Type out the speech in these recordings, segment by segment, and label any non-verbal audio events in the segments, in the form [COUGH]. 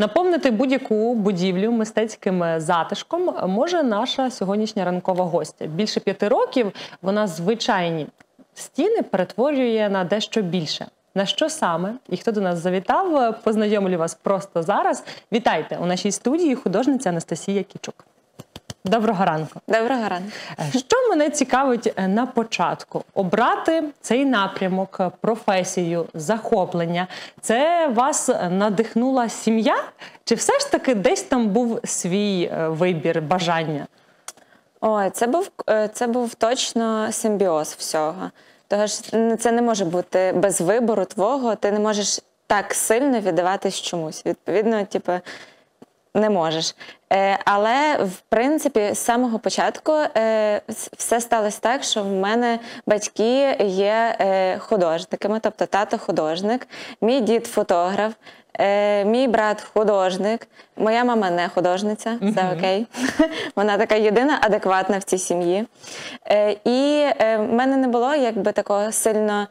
Наповнити будь-яку будівлю мистецьким затишком може наша сьогоднішня ранкова гостя. Більше п'яти років вона звичайні стіни перетворює на дещо більше. На що саме і хто до нас завітав? Познайомлю вас просто зараз. Вітайте у нашій студії художниця Анастасія Кічук. Доброго ранку. Доброго ранку. Е, що мене цікавить е, на початку? Обрати цей напрямок, е, професію, захоплення. Це вас надихнула сім'я? Чи все ж таки десь там був свій вибір, бажання? Ой, це був це був точно симбіоз всього. Того ж це не може бути без вибору твого, ти не можеш так сильно віддаватись чомусь. Відповідно, типу, не можеш. Е, але в принципі з самого початку е, все сталося так, що в мене батьки є е, художниками, тобто тато художник, мій дід фотограф. Мій брат художник, моя мама не художниця, все окей. [LAUGHS] Вона така єдина адекватна в цій сім'ї. І в мене не було якби такого сильно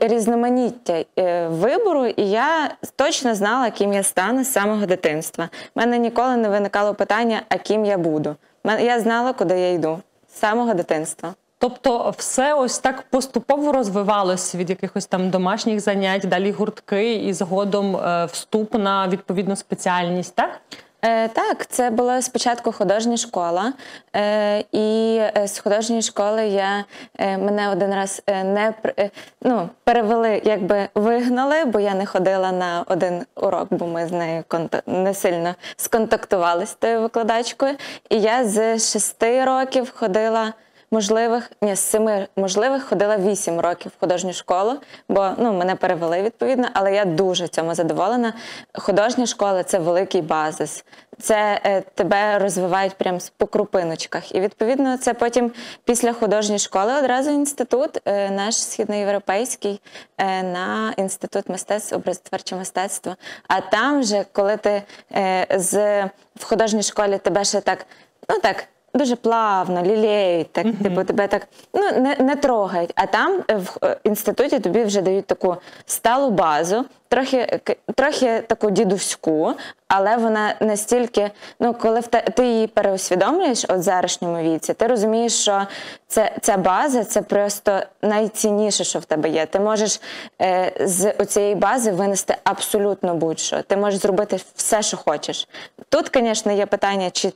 різноманіття е, вибору, і я точно знала, ким я стану з самого дитинства. У мене ніколи не виникало питання, а ким я буду. Я знала, куди я йду з самого дитинства. Тобто, все ось так поступово розвивалось від якихось там домашніх занять, далі гуртки і згодом е, вступ на відповідну спеціальність, так? Е, Так, це була спочатку художня школа, Е, і е, з художньої школи я е, мене один раз е, не е, ну, перевели, якби вигнали, бо я не ходила на один урок, бо ми з нею не сильно сконтактувалися з тою викладачкою. І я з шести років ходила можливих, ні, з семи можливих ходила вісім років в художню школу, бо ну, мене перевели відповідно, але я дуже цьому задоволена. Художня школа це великий базис. Це е, тебе розвивають прямо по крупиночках. І відповідно, це потім після художньої школи одразу інститут, е, наш східноєвропейський, е, на інститут мистецтв, образотворче мистецтво. А там вже, коли ти е, з в художній школі тебе ще так, ну так дуже плавно, лілеють, так, mm-hmm. типу, тебе так ну, не не трогають. А там е, в е, інституті тобі вже дають таку сталу базу, трохи трохи таку дідуську, але вона настільки, ну, коли в те, ти її переусвідомлюєш от зарашньому віці, ти розумієш, що це, ця база це просто найцінніше, що в тебе є. Ти можеш е, з цієї бази винести абсолютно будь-що. Ти можеш зробити все, що хочеш. Тут, звісно, є питання, чи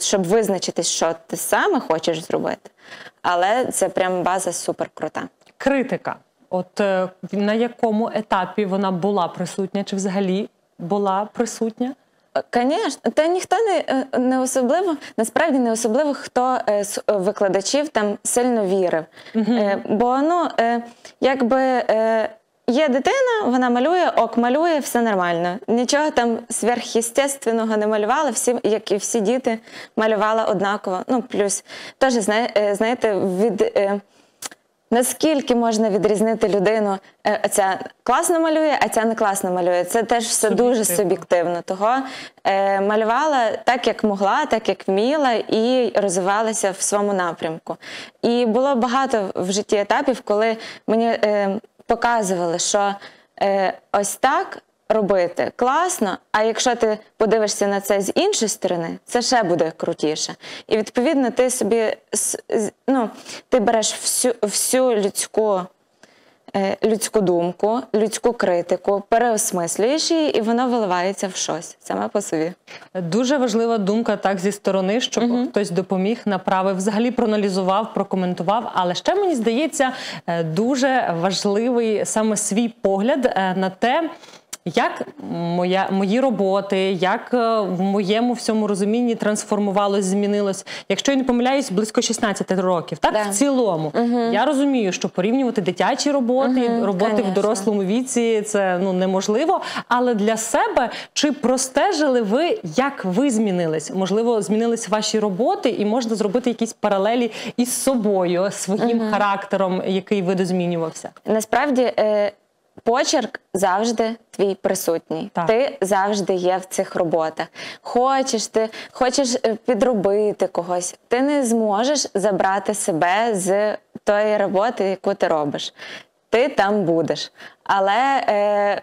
щоб визначити, що ти саме хочеш зробити. Але це прям база супер крута. Критика. От е, на якому етапі вона була присутня, чи взагалі була присутня? Звісно, та ніхто не е, не особливо, насправді не особливо хто е, з викладачів там сильно вірив. Угу. Бо ну, якби Є дитина, вона малює, ок, малює, все нормально. Нічого там сверхъестественного не малювала, всі, як і всі діти, малювала однаково. Ну, плюс теж, е, знаєте, від. Е, наскільки можна відрізнити людину, е, ця класно малює, а ця не класно малює. Це теж все суб'єктивно. дуже суб'єктивно. Того е, малювала так, як могла, так як вміла, і розвивалася в своєму напрямку. І було багато в житті етапів, коли мені е, показували, що е, ось так робити класно, а якщо ти подивишся на це з іншої сторони, це ще буде крутіше. І відповідно ти собі ну, ти береш всю, всю людську. Е, людську думку, людську критику, переосмислюєш її, і воно виливається в щось саме по собі. Дуже важлива думка так зі сторони, щоб угу. хтось допоміг, направив, взагалі проаналізував, прокоментував. Але ще мені здається, е, дуже важливий саме свій погляд е, на те. Як моя мої роботи, як е, в моєму всьому розумінні трансформувалось, змінилось? Якщо я не помиляюсь, близько 16 років, так да. в цілому угу. я розумію, що порівнювати дитячі роботи, угу, роботи конечно. в дорослому віці це ну неможливо. Але для себе чи простежили ви, як ви змінились? Можливо, змінились ваші роботи, і можна зробити якісь паралелі із собою, своїм угу. характером, який видозмінювався? Насправді. Е... Почерк завжди твій присутній. Так. Ти завжди є в цих роботах. Хочеш ти хочеш е, підробити когось, ти не зможеш забрати себе з тої роботи, яку ти робиш. Ти там будеш. Але е,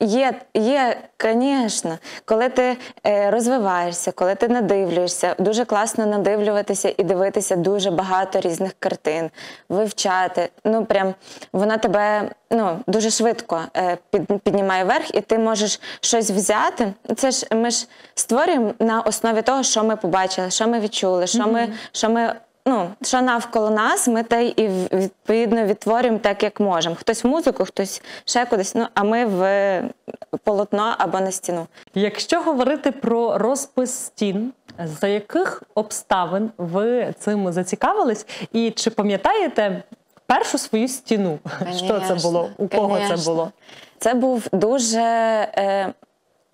Є, є, звісно, коли ти е, розвиваєшся, коли ти надивлюєшся, дуже класно надивлюватися і дивитися дуже багато різних картин, вивчати. Ну прям вона тебе ну дуже швидко е, під, піднімає вверх, і ти можеш щось взяти. Це ж ми ж створюємо на основі того, що ми побачили, що ми відчули, що ми, що ми ну, що навколо нас, ми те і відповідно відтворюємо так, як можемо. Хтось в музику, хтось ще кудись, ну а ми в полотно або на стіну. Якщо говорити про розпис стін, за яких обставин ви цим зацікавились, і чи пам'ятаєте першу свою стіну? Конечно, [LAUGHS] Що це було? У кого конечно. це було? Це був дуже. Е,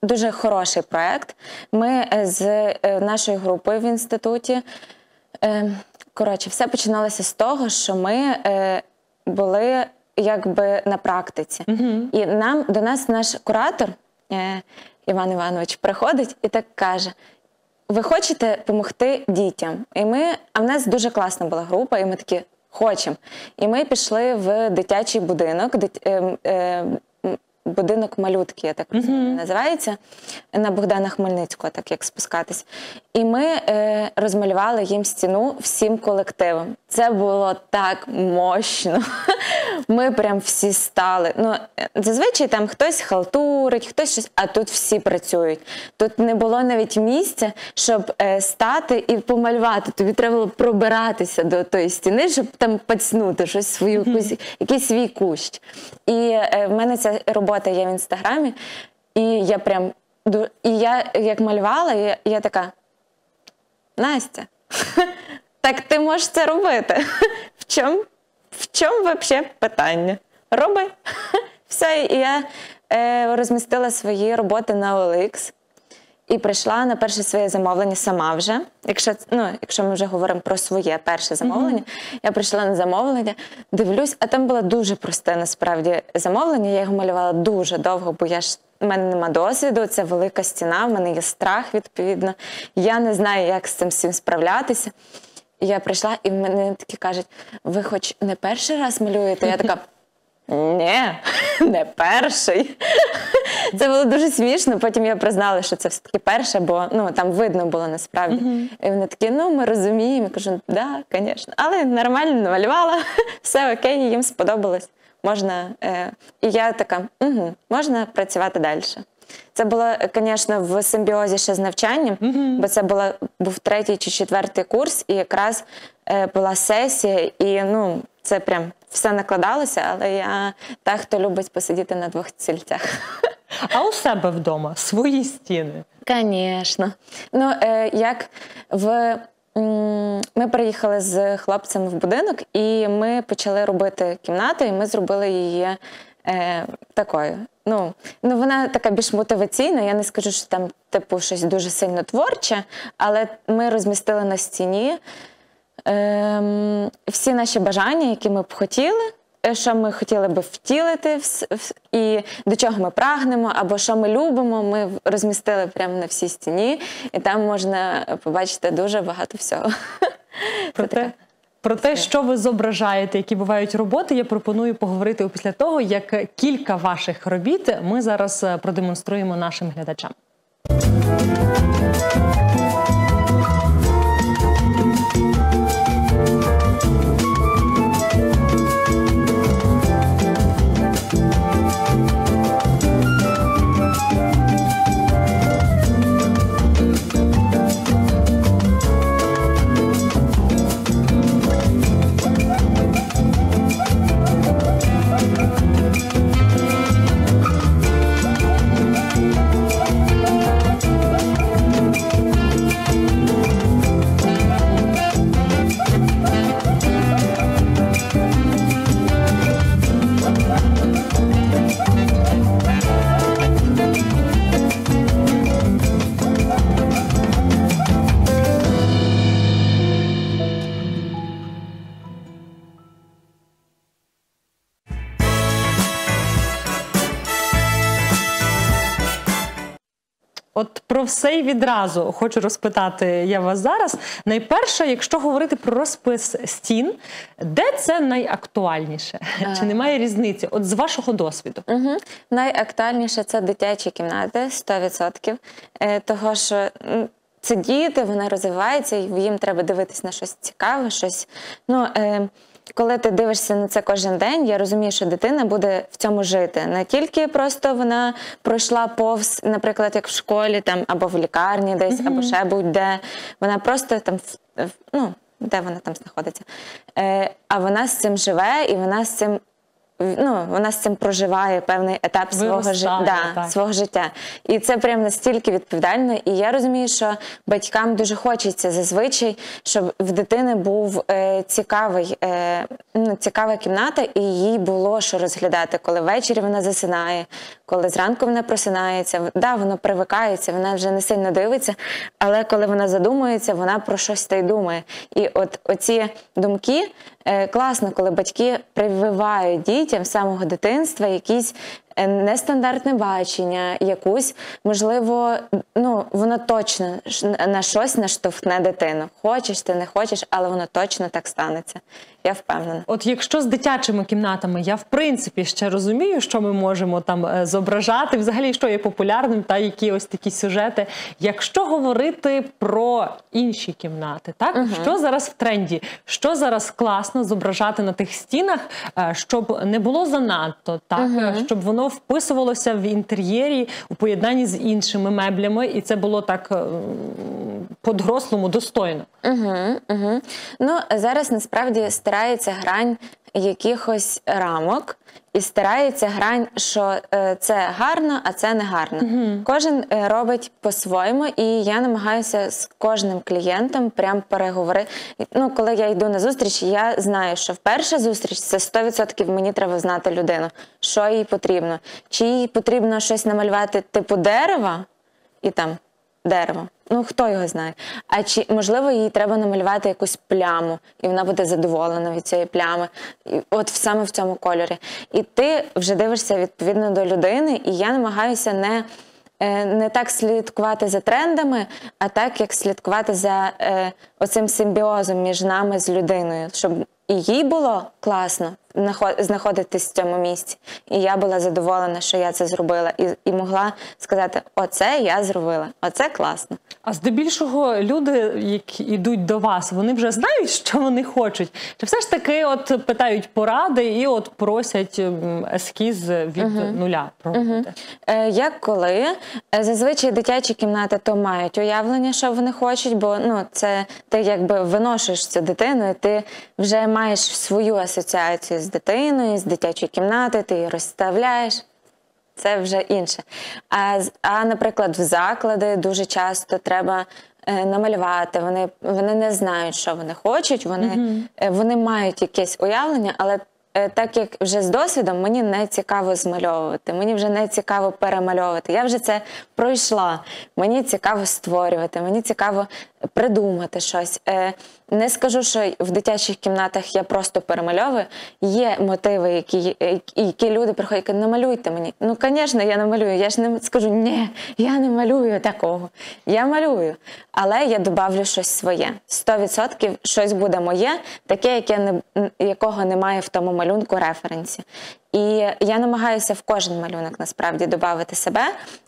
Дуже хороший проект. Ми е, з е, нашою групою в інституті е, Коротше, все починалося з того, що ми е, були якби на практиці. uh І нам до нас наш куратор е, Іван Іванович приходить і так каже: ви хочете допомогти дітям? І ми, а в нас дуже класна була група, і ми такі хочемо. І ми пішли в дитячий будинок. Дит, е, е, Будинок малютки, я так uh-huh. називається на Богдана Хмельницького, так як спускатись. І ми е, розмалювали їм стіну всім колективом. Це було так мощно. [LAUGHS] Ми прям всі стали. Ну, Зазвичай там хтось халтурить, хтось щось, а тут всі працюють. Тут не було навіть місця, щоб е, стати і помалювати. Тобі треба було пробиратися до тої стіни, щоб там пацнути щось свою, якийсь свій кущ. І е, в мене ця робота є в інстаграмі, і я прям і я як малювала, я, я така. Настя, [LAUGHS] так ти можеш це робити. [LAUGHS] В чому в чому взагалі питання? Роби. [LAUGHS] Все, і я е, розмістила свої роботи на OLX і прийшла на перше своє замовлення сама вже. Якщо ну, якщо ми вже говоримо про своє перше замовлення, mm-hmm. я прийшла на замовлення, дивлюсь, а там було дуже просте насправді замовлення. Я його малювала дуже довго, бо я ж. У мене нема досвіду, це велика стіна, в мене є страх, відповідно. Я не знаю, як з цим всім справлятися. Я прийшла, і в мене такі кажуть: ви хоч не перший раз малюєте? Я така. Ні, не перший. Це було дуже смішно. Потім я признала, що це все-таки перше, бо ну там видно було насправді. І вони такі, ну ми розуміємо. Я кажу, да, звісно. Але нормально намалювала, [LAUGHS] все окей, їм сподобалось. Можна. Е... І я така, угу, можна працювати далі. Це було, звісно, в симбіозі ще з навчанням, mm-hmm. бо це була був третій чи четвертий курс, і якраз е, була сесія, і ну це прям все накладалося, але я та, хто любить посидіти на двох стільцях. А у себе вдома свої стіни? Звісно. Ну, е, як в. Ми приїхали з хлопцем в будинок, і ми почали робити кімнату, і ми зробили її е, такою. Ну, ну Вона така більш мотиваційна. Я не скажу, що там типу щось дуже сильно творче, але ми розмістили на стіні е, всі наші бажання, які ми б хотіли. Е, що ми хотіли би втілити, і до чого ми прагнемо, або що ми любимо, ми розмістили прямо на всій стіні, і там можна побачити дуже багато всього. [LAUGHS] Проте про те, що ви зображаєте, які бувають роботи, я пропоную поговорити після того, як кілька ваших робіт ми зараз е, продемонструємо нашим глядачам. Про все й відразу хочу розпитати я вас зараз. Найперше, якщо говорити про розпис стін, де це найактуальніше? Чи немає різниці? От з вашого досвіду? Угу. Найактуальніше це дитячі кімнати 100%. Е, того, що це діти, вони розвиваються, їм треба дивитись на щось цікаве, щось. ну... Е, коли ти дивишся на це кожен день, я розумію, що дитина буде в цьому жити. Не тільки просто вона пройшла повз, наприклад, як в школі там або в лікарні десь, mm-hmm. або ще будь-де. Вона просто там ну, де вона там знаходиться. Е, А вона з цим живе і вона з цим ну, вона з цим проживає певний етап свого життя. Да, свого життя. І це прям настільки відповідально. І я розумію, що батькам дуже хочеться зазвичай, щоб в дитини був е, цікавий, е, ну, цікава кімната, і їй було що розглядати, коли ввечері вона засинає, коли зранку вона просинається. Да, воно привикається, вона вже не сильно дивиться, але коли вона задумується, вона про щось та й думає. І от оці думки класно, коли батьки прививають дітям з самого дитинства якісь Е, нестандартне бачення, якусь, можливо, ну воно точно на щось наштовхне дитину. Хочеш, ти не хочеш, але воно точно так станеться. Я впевнена. От якщо з дитячими кімнатами, я в принципі ще розумію, що ми можемо там е, зображати, взагалі, що є популярним, та які ось такі сюжети. Якщо говорити про інші кімнати, так угу. що зараз в тренді, що зараз класно зображати на тих стінах, е, щоб не було занадто, так угу. щоб воно воно вписувалося в інтер'єрі у поєднанні з іншими меблями, і це було так е, по-дорослому достойно. Угу, угу. Ну зараз насправді старається грань якихось рамок. І старається грань, що е, це гарно, а це не гарно. Uh-huh. Кожен е, робить по-своєму, і я намагаюся з кожним клієнтом прям переговорити. Ну, коли я йду на зустріч, я знаю, що в перша зустріч це 100% мені треба знати людину, що їй потрібно. Чи їй потрібно щось намалювати типу дерева і там дерево. Ну, хто його знає. А чи можливо їй треба намалювати якусь пляму, і вона буде задоволена від цієї плями, і от саме в цьому кольорі. І ти вже дивишся відповідно до людини, і я намагаюся не е, не так слідкувати за трендами, а так як слідкувати за е, оцим симбіозом між нами з людиною, щоб і їй було класно знаходитись в цьому місці. І я була задоволена, що я це зробила, і і могла сказати: Оце я зробила, оце класно. А здебільшого люди, які йдуть до вас, вони вже знають, що вони хочуть. Чи все ж таки от питають поради і от просять ескіз від угу. нуля? Угу. Е, Як коли е, зазвичай дитячі кімнати то мають уявлення, що вони хочуть, бо ну це ти якби виношуєш цю дитину, і ти вже маєш свою асоціацію з дитиною, з дитячої кімнати, ти її розставляєш. Це вже інше. А, а наприклад, в заклади дуже часто треба е, намалювати. Вони вони не знають, що вони хочуть, вони, mm-hmm. вони мають якесь уявлення, але Е, так як вже з досвідом мені не цікаво змальовувати, мені вже не цікаво перемальовувати. Я вже це пройшла. Мені цікаво створювати, мені цікаво придумати щось. Не скажу, що в дитячих кімнатах я просто перемальовую. Є мотиви, які які люди приходять, кажуть, намалюйте мені. Ну, звісно, я намалюю. Я ж не скажу, ні, я не малюю такого. Я малюю. Але я добавлю щось своє. 100% щось буде моє, таке, яке не, якого немає в тому малюнку референсі. І я намагаюся в кожен малюнок насправді додати себе.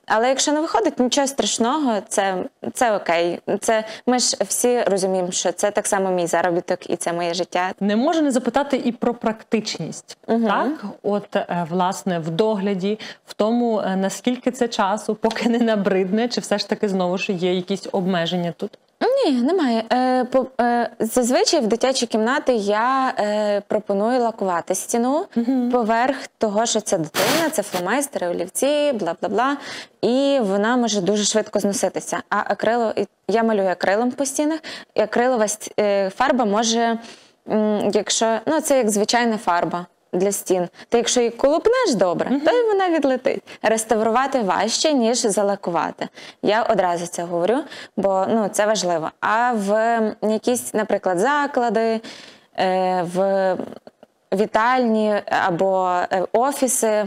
Але якщо не виходить, нічого страшного, це це окей. Це Ми ж всі розуміємо, що це так само мій заробіток і це моє життя. Не можу не запитати і про практичність. Угу. Так, от е, власне в догляді, в тому е, наскільки це часу, поки не набридне, чи все ж таки знову ж є якісь обмеження тут? Ні, немає. Е, по, е, Зазвичай в дитячі кімнати я е, пропоную лакувати стіну uh поверх того, що це дитина, це фломайстери, олівці, бла бла бла. І вона може дуже швидко зноситися. А акрило, я малюю акрилом по стінах, і акрилова е, фарба може, якщо ну це як звичайна фарба для стін. Ти якщо її колупнеш добре, то й вона відлетить. Реставрувати важче, ніж залакувати. Я одразу це говорю, бо ну, це важливо. А в якісь, наприклад, заклади, е, в вітальні або е, офіси.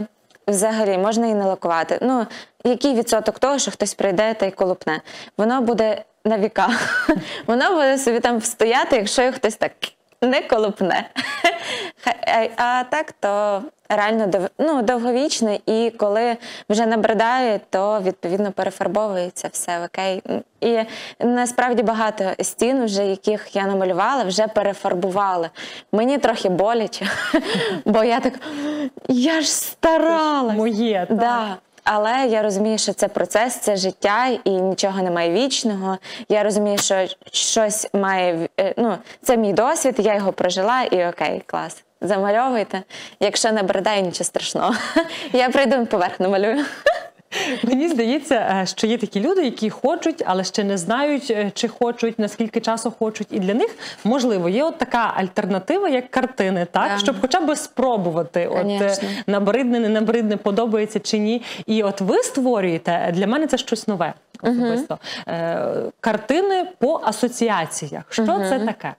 взагалі можна і не лакувати. Ну, який відсоток того, що хтось прийде та й колупне? Воно буде на віка. [LAUGHS] Воно буде собі там стояти, якщо хтось так не колупне. А так то реально ну, довговічне, і коли вже набридає, то відповідно перефарбовується все окей. І насправді багато стін, вже яких я намалювала, вже перефарбували. Мені трохи боляче, [LAUGHS] бо я так я ж старалась. Моє, так. Да. Але я розумію, що це процес, це життя і нічого немає вічного. Я розумію, що щось має е, ну, це мій досвід, я його прожила, і окей, клас. Замальовуйте. Якщо не бредає, нічого страшного. [LAUGHS] Я прийду поверх намалюю. [LAUGHS] Мені здається, е, що є такі люди, які хочуть, але ще не знають, е, чи хочуть, наскільки часу хочуть. І для них можливо є от така альтернатива, як картини, так Да. щоб хоча б спробувати, от е, набридне, не набридне, подобається чи ні. І от ви створюєте для мене це щось нове особисто. Е, Картини по асоціаціях. Що це таке?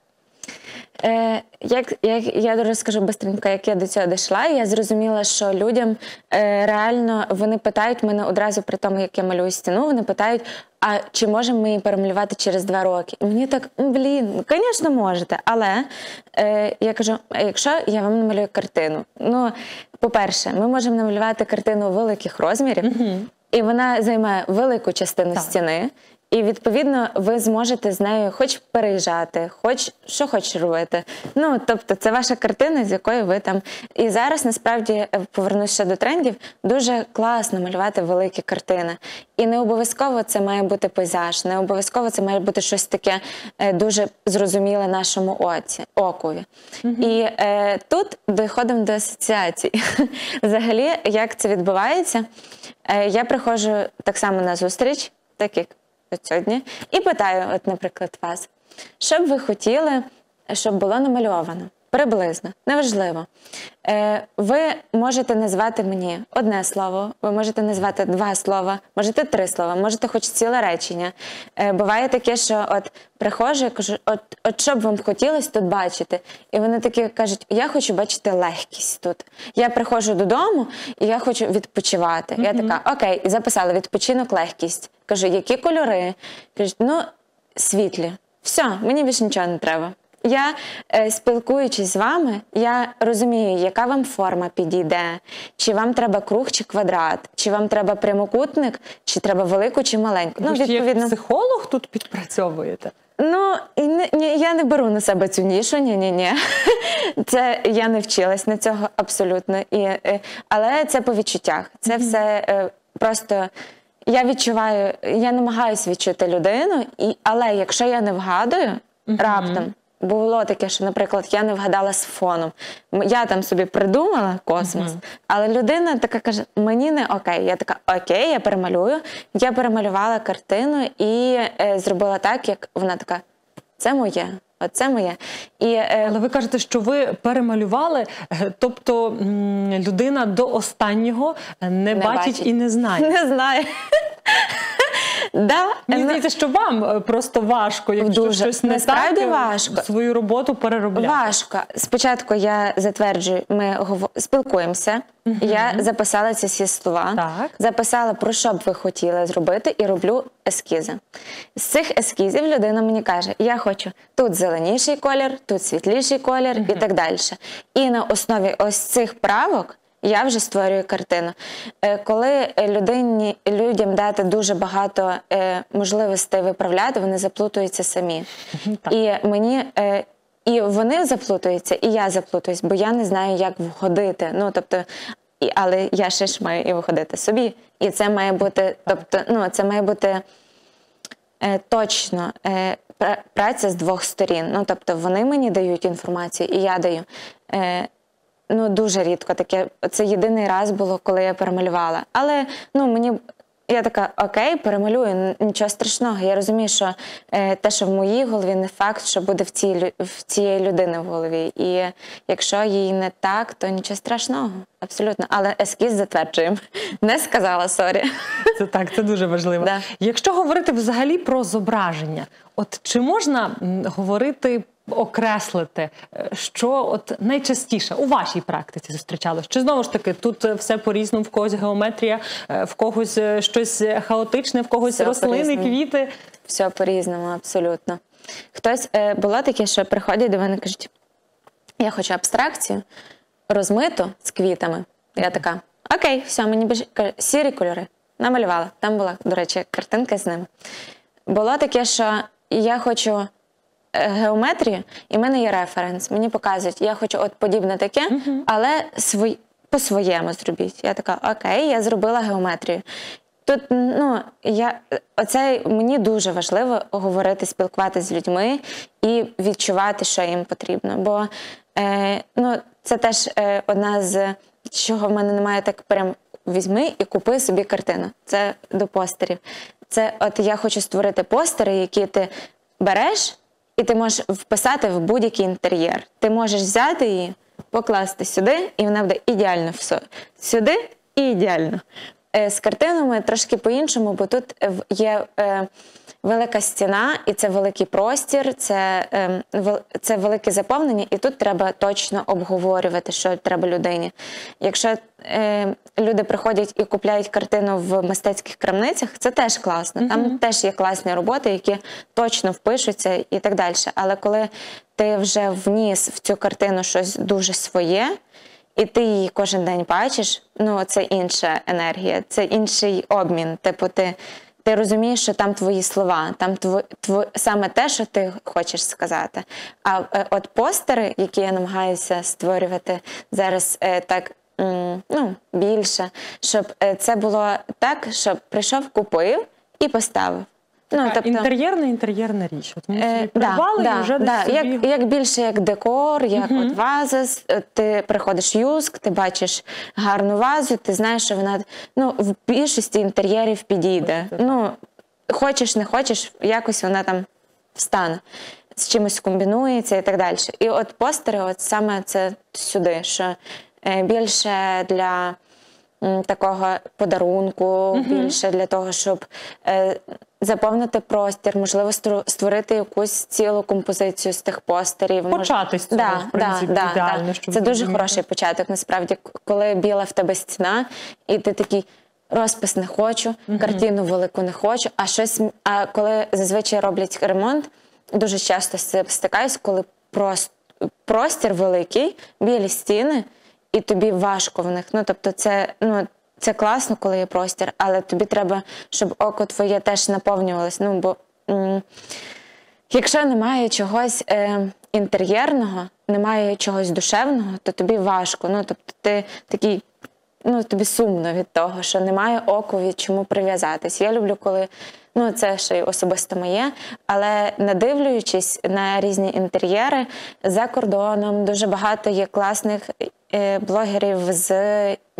Е, як, як я розкажу бистренько, як я до цього дійшла, я зрозуміла, що людям е, реально вони питають мене одразу при тому, як я малюю стіну, вони питають, а чи можемо ми її перемалювати через два роки? І мені так, «М, блін, звісно, можете. Але е, я кажу, а якщо я вам намалюю картину, ну, по-перше, ми можемо намалювати картину великих розмірів, і вона займає велику частину Так. стіни. І відповідно ви зможете з нею хоч переїжджати, хоч що хоч робити. Ну тобто, це ваша картина, з якою ви там. І зараз насправді е, повернусь ще до трендів. Дуже класно малювати великі картини. І не обов'язково це має бути пейзаж, не обов'язково це має бути щось таке е, дуже зрозуміле нашому оці, окові. І е, тут доходимо до асоціацій. [LAUGHS] Взагалі, як це відбувається? Е, я приходжу так само на зустріч, так як от сьогодні, і питаю, от, наприклад, вас, що б ви хотіли, щоб було намальовано? Приблизно, неважливо. Е, ви можете назвати мені одне слово, ви можете назвати два слова, можете три слова, можете хоч ціле речення. Е, буває таке, що от приходжу, я кажу, от, от що б вам хотілося тут бачити? І вони такі кажуть, я хочу бачити легкість тут. Я приходжу додому і я хочу відпочивати. Я така, окей, і записала відпочинок, легкість. Кажу, які кольори? Кажуть, ну, світлі. Все, мені більше нічого не треба. Я, е, спілкуючись з вами, я розумію, яка вам форма підійде, чи вам треба круг чи квадрат, чи вам треба прямокутник, чи треба велику чи маленьку. Ви ж як психолог тут підпрацьовуєте? Ну і не, ні, я не беру на себе цю нішу. Ні, ні, ні. [LAUGHS] Це я не вчилась на цього абсолютно. І, е, але це по відчуттях. Це все е, просто. Я відчуваю, я намагаюся відчути людину, і, але якщо я не вгадую раптом, було таке, що, наприклад, я не вгадала з фоном. Я там собі придумала космос, але людина така каже: мені не окей. Я така, окей, я перемалюю. Я перемалювала картину і е, зробила так, як вона така: це моє, оце моє. І е, Але ви кажете, що ви перемалювали, е, тобто людина до останнього не, Не бачить, бачить. і не знає. [LAUGHS] не знаю. [LAUGHS] Да, Мені здається, що вам е, просто важко, якщо Дуже. щось не Насправді так, е, важко. свою роботу переробляти. Важко. Спочатку я затверджую, ми говор- спілкуємося. Я записала ці всі слова, Так. записала про що б ви хотіли зробити, і роблю ескізи. З цих ескізів людина мені каже: я хочу тут зеленіший колір, тут світліший колір і так далі. І на основі ось цих правок. Я вже створюю картину. Е, Коли людині, людям дати дуже багато е, можливостей виправляти, вони заплутуються самі. так. І мені е, і вони заплутуються, і я заплутуюсь, бо я не знаю, як входити. Ну тобто, і, але я ще ж маю і виходити собі. І це має бути, тобто, ну це має бути е, точно е, праця з двох сторін. Ну тобто вони мені дають інформацію, і я даю. Е, Ну, дуже рідко таке. Це єдиний раз було, коли я перемалювала. Але ну мені я така okay, перемалюю, нічого страшного. Я розумію, що е, те, що в моїй голові, не факт, що буде в цій в цієї людини в голові. І якщо їй не так, то нічого страшного. Абсолютно. Але ескіз затверджуємо. [LAUGHS] Не сказала сорі. [LAUGHS] Це так, це дуже важливо. Да. Якщо говорити взагалі про зображення, от чи можна говорити окреслити, е, що от найчастіше у вашій практиці зустрічалось? Чи знову ж таки тут все по-різному, в когось геометрія, е, в когось е, щось хаотичне, в когось все рослини, квіти? Все по-різному, абсолютно. Хтось було таке, що приходять до мене і кажуть, я хочу абстракцію, розмиту з квітами. Я така, окей, все, мені більше сірі кольори. Намалювала. Там була, до речі, картинка з ними. Було таке, що я хочу Е, геометрію, і в мене є референс. Мені показують, я хочу от подібне таке, але свої, по-своєму зробіть. Я така, окей, я зробила геометрію. Тут ну, я, оце мені дуже важливо говорити, спілкуватися з людьми і відчувати, що їм потрібно. Бо е, ну, це теж е, одна з чого в мене немає так прям візьми і купи собі картину. Це до постерів. Це от я хочу створити постери, які ти береш і ти можеш вписати в будь-який інтер'єр. Ти можеш взяти її, покласти сюди, і вона буде ідеально все. Сюди і ідеально. Е, з картинами трошки по-іншому, бо тут є е, велика стіна, і це великий простір, це ем, це велике заповнення, і тут треба точно обговорювати, що треба людині. Якщо е, люди приходять і купляють картину в мистецьких крамницях, це теж класно. Там mm-hmm. теж є класні роботи, які точно впишуться і так далі. Але коли ти вже вніс в цю картину щось дуже своє. І ти її кожен день бачиш, ну це інша енергія, це інший обмін. Типу, ти ти розумієш, що там твої слова, там тво, тво, саме те, що ти хочеш сказати. А е, от постери, які я намагаюся створювати зараз е, так ну, більше, щоб е, це було так, щоб прийшов, купив і поставив. Ну, тобто, Інтер'єрна інтер'єрна річ. От ми е, придбали да, і вже да, собі... як як більше як декор, як uh-huh. от ваза, е, ти приходиш юск, ти бачиш гарну вазу, ти знаєш, що вона ну, в більшості інтер'єрів підійде. Ось, ну, Хочеш, не хочеш, якось вона там встане, з чимось комбінується і так далі. І от постери, от саме це сюди, що е, більше для такого подарунку, uh-huh. більше для того, щоб заповнити простір, можливо, створити якусь цілу композицію з тих постерів. Почати з цього, да, в принципі, да, ідеально. Да. Щоб Це дуже хороший початок. Насправді, коли біла в тебе стіна, і ти такий. Розпис не хочу, картину велику не хочу. А щось, а коли зазвичай роблять ремонт, дуже часто стикаюсь, коли просто простір великий, білі стіни, і тобі важко в них. Ну тобто, це ну це класно, коли є простір, але тобі треба, щоб око твоє теж наповнювалось. Ну бо якщо немає чогось е, інтер'єрного, немає чогось душевного, то тобі важко. Ну тобто, ти такий. Ну, тобі сумно від того, що немає оку від чому прив'язатись. Я люблю, коли ну це ще й особисто моє, але надивлюючись на різні інтер'єри за кордоном, дуже багато є класних Е, блогерів з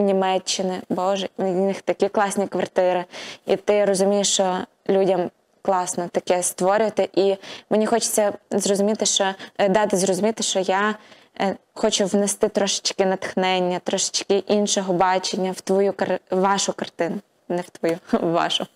Німеччини. Боже, в них такі класні квартири. І ти розумієш, що людям класно таке створювати. І мені хочеться зрозуміти, що е, дати зрозуміти, що я. Е, хочу внести трошечки натхнення, трошечки іншого бачення в твою вашу картину, не в твою, [LAUGHS] в вашу.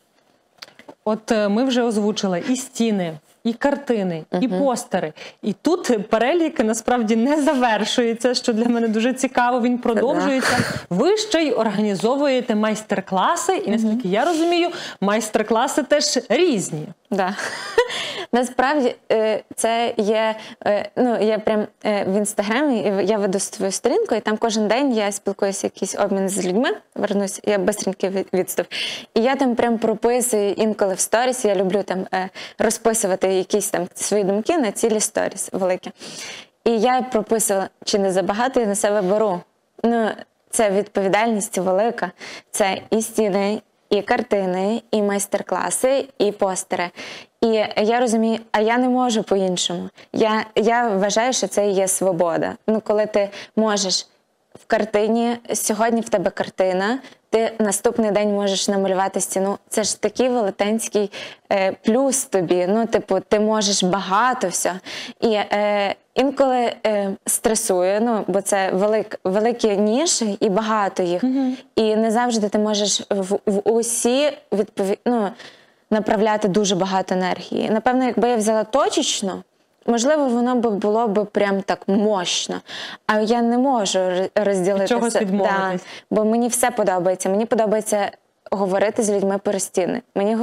От ми вже озвучили і стіни, і картини, uh-huh. і постери. І тут перелік насправді не завершується, що для мене дуже цікаво. Він продовжується. Ви ще й організовуєте майстер-класи, і наскільки uh-huh. я розумію, майстер-класи теж різні. Да. [LAUGHS] Насправді е, це є. Е, ну я прям е, в інстаграмі я веду свою сторінку, і там кожен день я спілкуюся якийсь обмін з людьми. Вернусь, я бистренький відступ. І я там прям прописую інколи в сторіс. Я люблю там розписувати якісь там свої думки на цілі сторіс великі. І я прописувала, чи не забагато я на себе беру. Ну, це відповідальність велика, це і стіни, і картини, і майстер-класи, і постери. І я розумію, а я не можу по-іншому. Я я вважаю, що це є свобода. Ну, коли ти можеш в картині, сьогодні в тебе картина, ти наступний день можеш намалювати стіну. Це ж такий велетенський е, плюс тобі. Ну, типу, ти можеш багато все. І е, інколи е, стресує, ну бо це велик, великі ніші і багато їх. Mm-hmm. І не завжди ти можеш в, в усі відпові... ну, направляти дуже багато енергії. Напевно, якби я взяла точечно Можливо, воно би було б прям так мощно, а я не можу розділити чогось відмовитись. Да, бо мені все подобається. Мені подобається говорити з людьми про стіни. Мені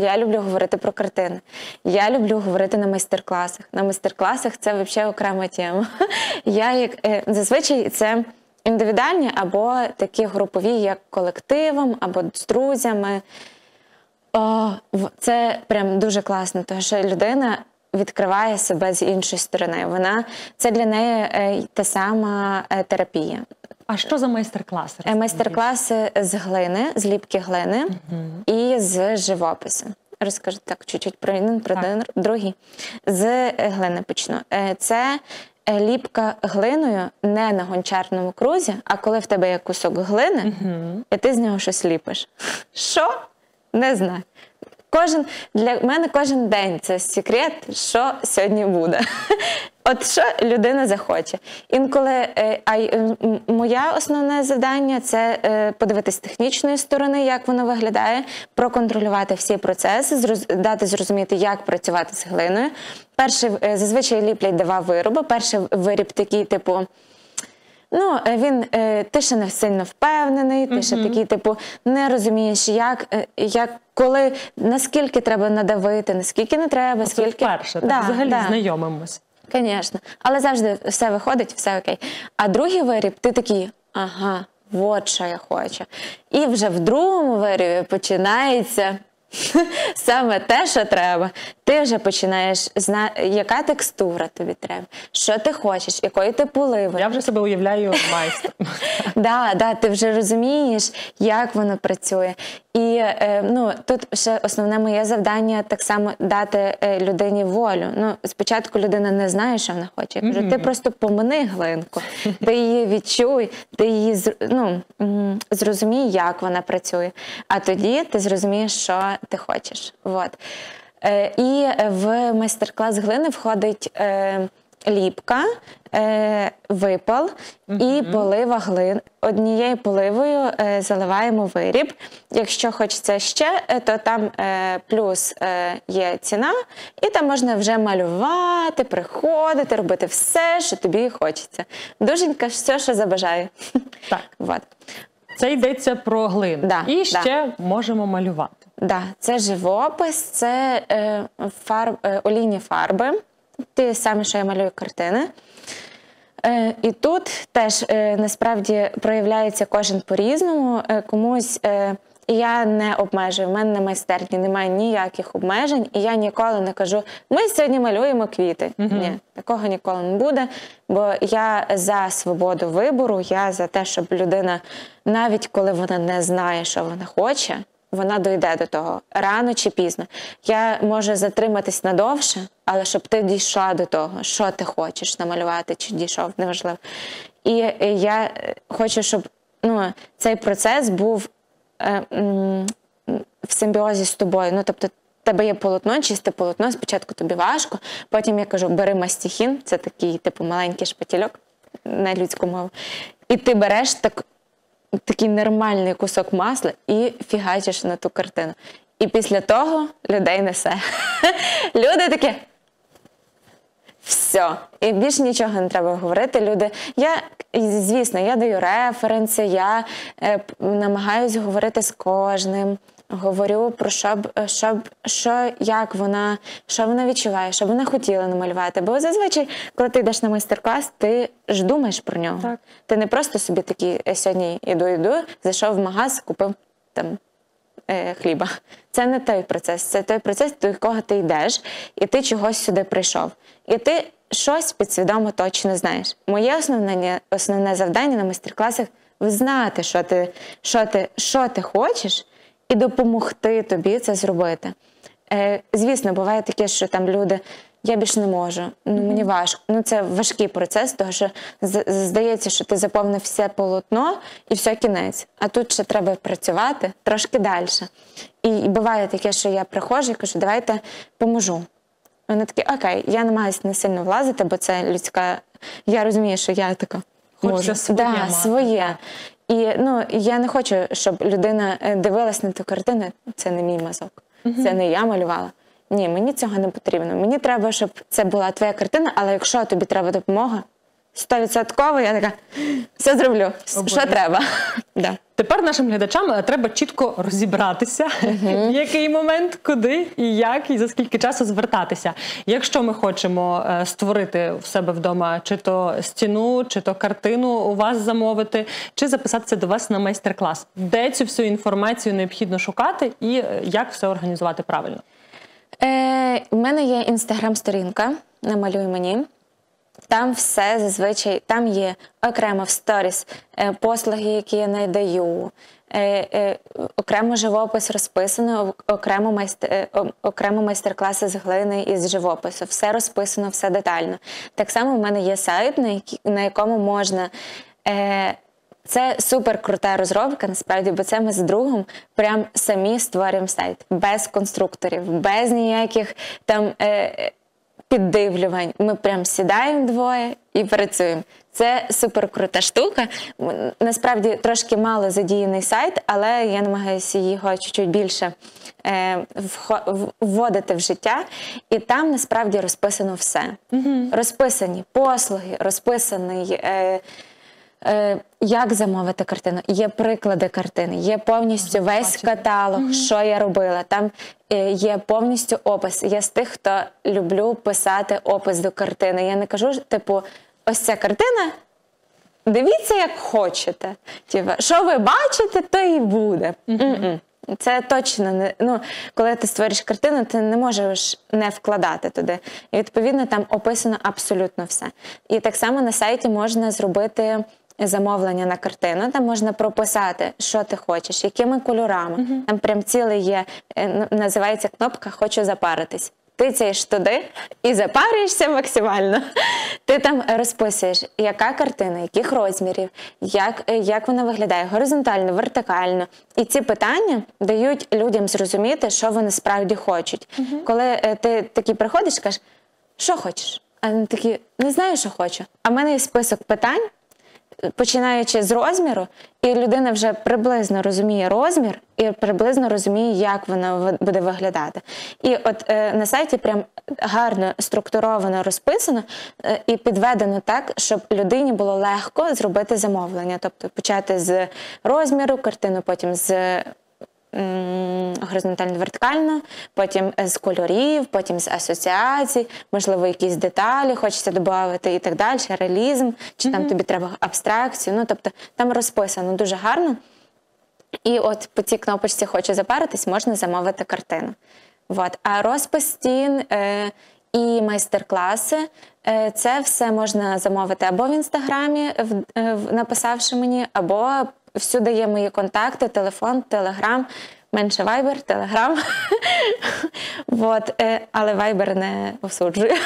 я люблю говорити про картини. Я люблю говорити на майстер-класах. На майстер-класах це взагалі окрема тема. [LAUGHS] Я як е, зазвичай це індивідуальні або такі групові, як колективом, або з друзями. О, Це прям дуже класно, тому що людина відкриває себе з іншої сторони. Вона це для неї е, та сама е, терапія. А що за майстер-класи? Е, майстер-класи з глини, з ліпки глини угу. і з живопису. Розкажу так, чуть-чуть про один, про так. другий. З глини почну. Це ліпка глиною не на гончарному крузі, а коли в тебе є кусок глини, угу. і ти з нього щось ліпиш. Що? Не знаю. Кожен для мене кожен день це секрет, що сьогодні буде. [LAUGHS] От що людина захоче. Інколи е, а моє основне завдання це е, подивитись технічної сторони, як воно виглядає, проконтролювати всі процеси, дати зрозуміти, як працювати з глиною. Перший е, зазвичай ліплять два вироби. Перший виріб такий, типу. Ну, він ти ще не сильно впевнений, ти ще такий, типу, не розумієш, як як коли наскільки треба надавити, наскільки не треба, скільки вперше, так, взагалі да. знайомимось. Звісно, але завжди все виходить, все окей. А другий виріб, ти такий, ага, от що я хочу. І вже в другому вирібі починається. [LAUGHS] Саме те, що треба, ти вже починаєш знати, яка текстура тобі треба, що ти хочеш, якої ти поливи. Я вже себе уявляю майстром. [LAUGHS] Да, да, ти вже розумієш, як воно працює. І е, ну тут ще основне моє завдання так само дати е, людині волю. Ну, спочатку людина не знає, що вона хоче. Я кажу, ти просто помини глинку, ти її відчуй, ти її ну, зрозумій, як вона працює. А тоді ти зрозумієш, що ти хочеш. Вот. Е, І в майстер-клас глини входить. Е, ліпка, е, випал і полива глин. Однією поливою е, заливаємо виріб. Якщо хочеться ще, е, то там е, плюс е, є ціна, і там можна вже малювати, приходити, робити все, що тобі хочеться. Дуженька, все, що забажає. Так. [LAUGHS] Вот. Це йдеться про глину. Да, І ще да. можемо малювати. Да, Це живопис, це е, фарб, е, олійні фарби ті самі, що я малюю картини. Е, І тут теж е, насправді проявляється кожен по-різному. Е, комусь е, я не обмежую, в мене майстерні немає ніяких обмежень, і я ніколи не кажу, ми сьогодні малюємо квіти. Угу. Ні, такого ніколи не буде. Бо я за свободу вибору, я за те, щоб людина, навіть коли вона не знає, що вона хоче, вона дойде до того рано чи пізно. Я можу затриматись надовше, але щоб ти дійшла до того, що ти хочеш намалювати, чи дійшов, неважливо. І я хочу, щоб ну, цей процес був в симбіозі з тобою. Ну, тобто, тебе є полотно, чисте полотно, спочатку тобі важко, потім я кажу, бери мастіхін, це такий, типу, маленький шпатільок на людську мову. І ти береш так такий нормальний кусок масла і фігачиш на ту картину. І після того людей несе. [LAUGHS] Люди такі. Все, і більше нічого не треба говорити. Люди, я звісно, я даю референси, я е, намагаюся говорити з кожним говорю про що що, що, як вона, що вона відчуває, що вона хотіла намалювати. Бо зазвичай, коли ти йдеш на майстер-клас, ти ж думаєш про нього. Так. Ти не просто собі такий «Е, сьогодні іду, іду, зайшов в магаз, купив там. Е, хліба. Це не той процес, це той процес, до якого ти йдеш, і ти чогось сюди прийшов. І ти щось підсвідомо точно знаєш. Моє основне основне завдання на майстер-класах знати, що ти, що ти, що ти хочеш, і допомогти тобі це зробити. Е, Звісно, буває таке, що там люди. Я більше не можу, ну мені важко. Ну це важкий процес, тому що здається, що ти заповнив все полотно і все кінець. А тут ще треба працювати трошки далі. І, і буває таке, що я приходжу і кажу, давайте поможу. Вони такі, окей, я намагаюся не сильно влазити, бо це людська. Я розумію, що я така. Можу. своє. Да, своє. І ну я не хочу, щоб людина е, дивилась на ту картину. Це не мій мазок, це не я малювала. Ні, мені цього не потрібно. Мені треба, щоб це була твоя картина, але якщо тобі треба допомога, стовідсотково, я така все зроблю. Що треба. [LAUGHS] Да. Тепер нашим глядачам е, треба чітко розібратися, [LAUGHS] в який момент, куди і як, і за скільки часу звертатися. Якщо ми хочемо е, створити в себе вдома чи то стіну, чи то картину у вас замовити, чи записатися до вас на майстер-клас, де цю всю інформацію необхідно шукати і е, як все організувати правильно. Е, у мене є інстаграм-сторінка, намалюй мені. Там все зазвичай, там є окремо в сторіс е, послуги, які я надаю, е, е, окремо живопис розписано, окремо, майстер, е, окремо майстер-класи з глини і з живопису. Все розписано, все детально. Так само в мене є сайт, на, якому можна. Е, це супер крута розробка, насправді, бо це ми з другом прям самі створюємо сайт без конструкторів, без ніяких там е, піддивлювань. Ми прям сідаємо двоє і працюємо. Це супер крута штука. Насправді трошки мало задіяний сайт, але я намагаюся його чуть-чуть більше е, вводити в життя. І там насправді розписано все. Розписані послуги, розписаний. Е, як замовити картину? Є приклади картини, є повністю весь каталог, що я робила. Там е, є повністю опис. Я з тих, хто люблю писати опис до картини. Я не кажу, типу, ось ця картина. Дивіться, як хочете. Типа, що ви бачите, то і буде. М-м. Це точно не ну, коли ти створюєш картину, ти не можеш не вкладати туди. І відповідно там описано абсолютно все. І так само на сайті можна зробити замовлення на картину. Там можна прописати, що ти хочеш, якими кольорами. Там прям цілий є, е, називається кнопка Хочу запаритись. Ти Тицяєш туди і запарюєшся максимально. [LAUGHS] Ти там розписуєш, яка картина, яких розмірів, як, е, як вона виглядає, горизонтально, вертикально. І ці питання дають людям зрозуміти, що вони справді хочуть. Коли е, ти такий приходиш, кажеш, що хочеш? А вони такі, не знаю, що хочу. А в мене є список питань, починаючи з розміру, і людина вже приблизно розуміє розмір і приблизно розуміє, як вона буде виглядати. І от е, на сайті прям гарно структуровано розписано е, і підведено так, щоб людині було легко зробити замовлення, тобто почати з розміру картину, потім з м, горизонтально-вертикально, потім з кольорів, потім з асоціацій, можливо, якісь деталі хочеться додати і так далі, реалізм, чи там тобі треба абстракцію. Ну, тобто там розписано дуже гарно. І от по цій кнопочці хочу запаритись, можна замовити картину. От. А розпис стін е, і майстер-класи е, це все можна замовити або в інстаграмі, в, е, написавши мені, або всюди є мої контакти, телефон, телеграм, менше вайбер, телеграм. [LAUGHS] Е, але вайбер не осуджую. [LAUGHS]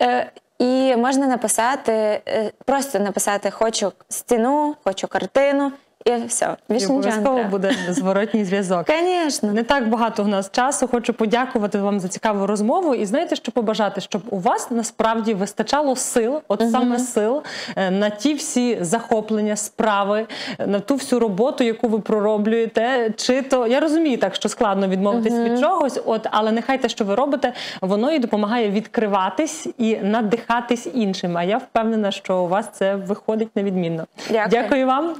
Е, І можна написати, е, просто написати хочу стіну, хочу картину, і все. Більше обов'язково буде [LAUGHS] зворотній зв'язок. Звісно. Не так багато в нас часу. Хочу подякувати вам за цікаву розмову. І знаєте, що побажати, щоб у вас насправді вистачало сил, от саме сил, е, на ті всі захоплення, справи, на ту всю роботу, яку ви пророблюєте. Чи то я розумію, так що складно відмовитись від чогось, от але нехай те, що ви робите, воно і допомагає відкриватись і надихатись іншим. А я впевнена, що у вас це виходить невідмінно. Дякую. Дякую вам.